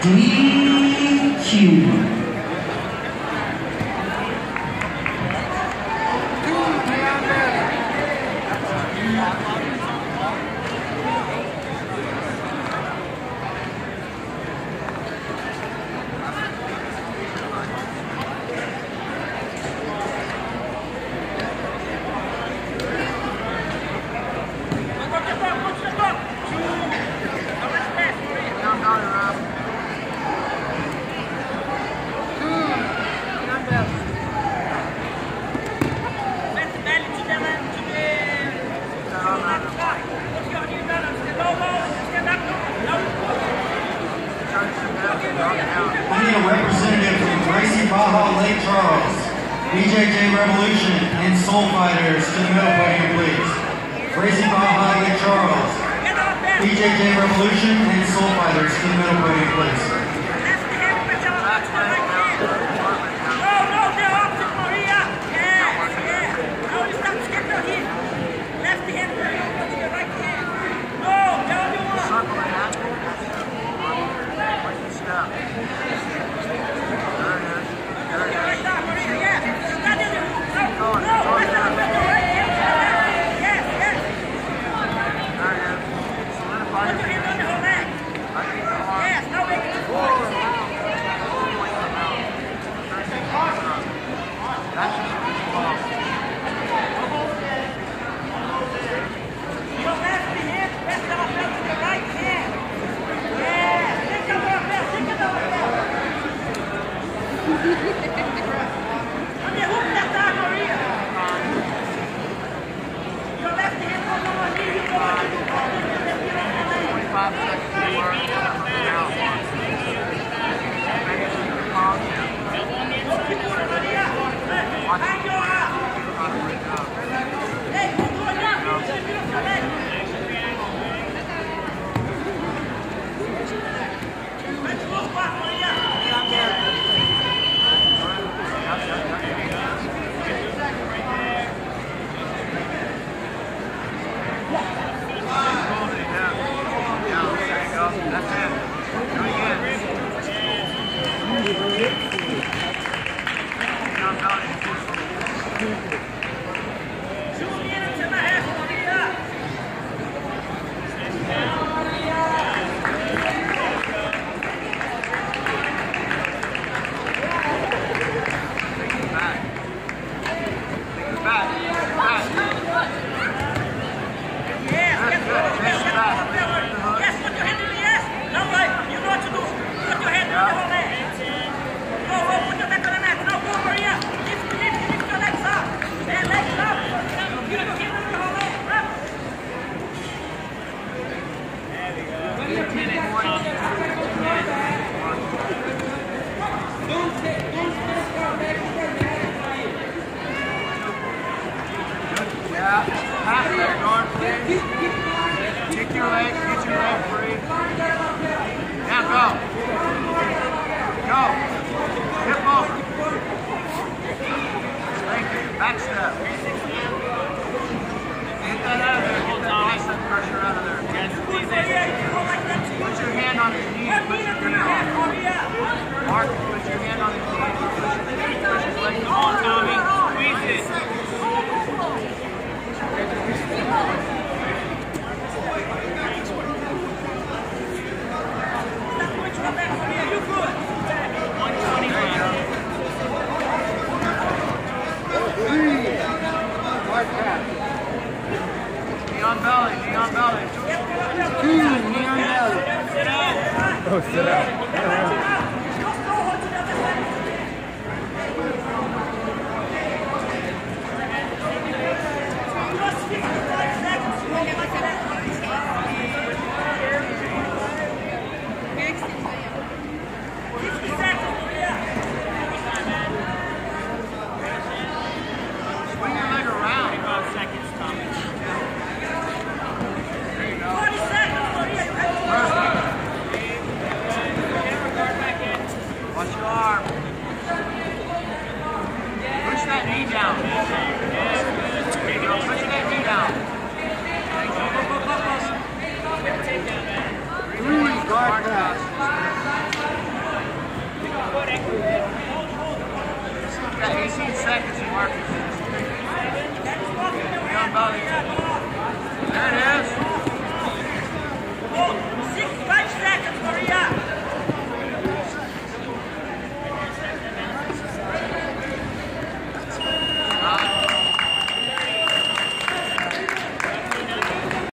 D Q. Cube. Barra Lake Charles, BJJ Revolution, and Soul Fighters to the middle podium, please. Gracie Barra Lake Charles, BJJ Revolution, and Soul Fighters to the middle podium, please. down. Down. Three guard pass.